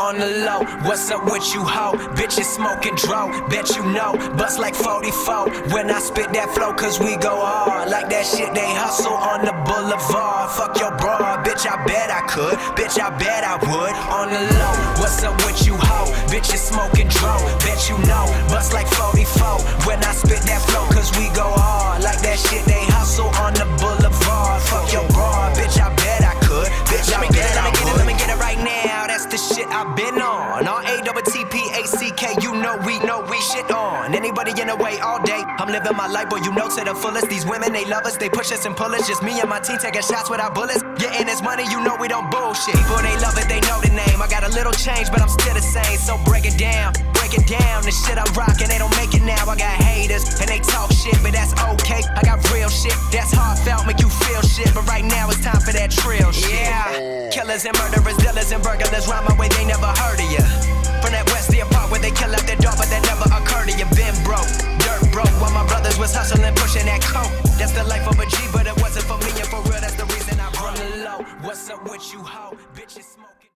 on the low. What's up with you, hoe? Bitches smoking dro, bet you know. Bust like 44 when I spit that flow, cause we go hard. Like that shit they hustle on the boulevard. Fuck your broad, bitch, I bet I could. Bitch, I bet I would. On the low, what's up with you, been on. Double T P A C K. You know we know we shit on. Anybody in the way all day. I'm living my life, boy. You know to the fullest. These women they love us. They push us and pull us. Just me and my team taking shots without bullets. Getting this money, you know we don't bullshit. People they love it, they know the name. I got a little change, but I'm still the same. So break it down, break it down. The shit I'm rocking, they don't make it now. I got haters and they talk shit, but that's okay. I got real shit. That's heartfelt, make you feel shit. But right now it's time for that trill shit. Yeah. Killers and murderers, dealers and burglars rhyme my way, they never heard of ya. pushing that coat. That's the life of a G, but it wasn't for me. And for real, that's the reason I run low. What's up with you, ho? Bitches smoking.